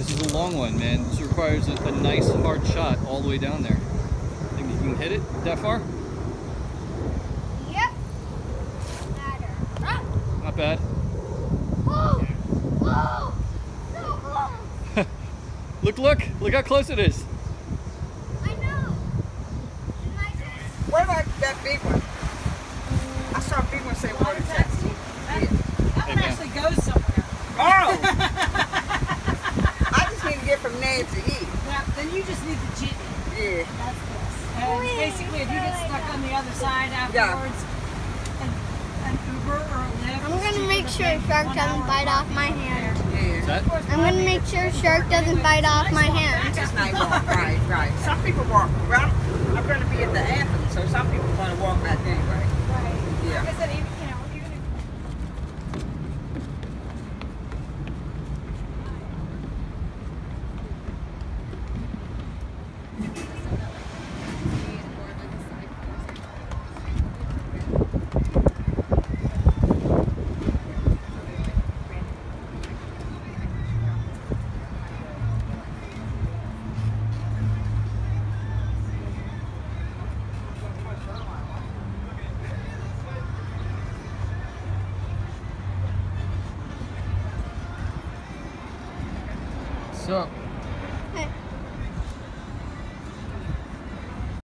This is a long one, man. This requires a, a nice hard shot all the way down there. Think you can hit it that far? Yep. Ah. Not bad. Whoa. Whoa. So close. Look, look, look how close it is. I know. And I just- What about that big one? I saw a big one say water taxi. That, Yeah. that one Hey, man. actually goes somewhere. Oh! I just need to get from there to here. Well, then you just need the jitney. Yeah. That's this. And oh, basically, if you get stuck on the other side afterwards, an, an Uber or a Lyft. I'm gonna make sure paying shark doesn't bite off my hand. Yeah. I'm gonna make sure shark doesn't bite off my hand. It's night walk. Right, right. Some people walk. Well, そう。はい